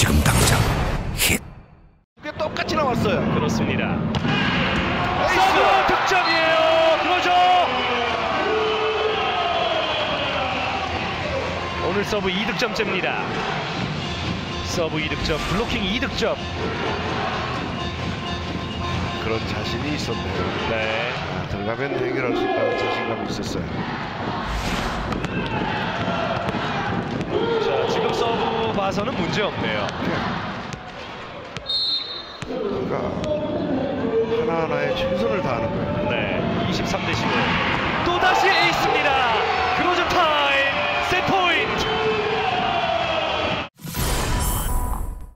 지금 당장 힛. 꽤 똑같이 나왔어요. 그렇습니다. 서브 득점이에요. 그러죠. 오늘 서브 2득점째입니다. 서브 2득점, 블로킹 2득점. 그런 자신이 있었네요. 네. 아, 들어가면 해결할 수 있다는 자신감이 있었어요. 자, 지금 봐서는 문제 없네요. 그러니까 하나하나에 최선을 다하는 거예요. 네. 23대 15.